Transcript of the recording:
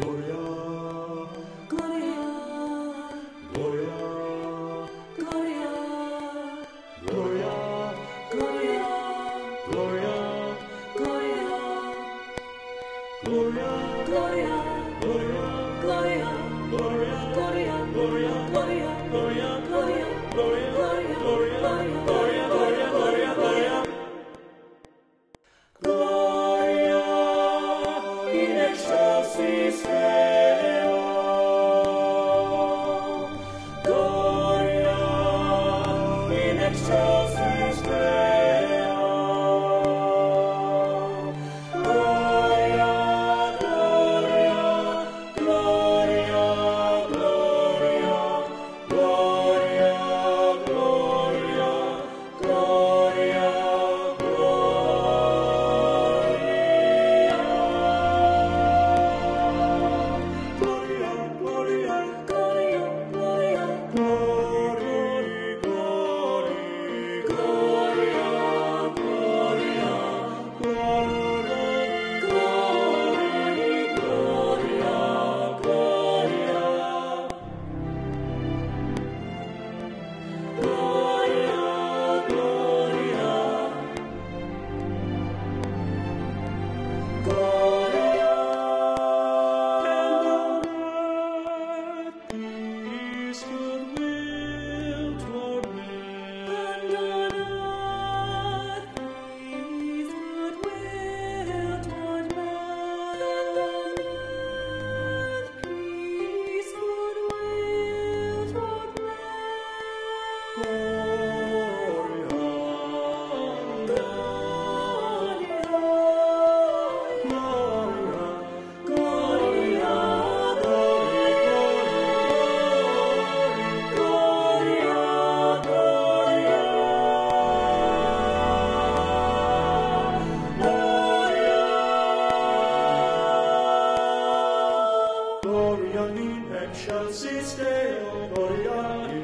Gloria, Jesus. shall cease, Deo Gloria.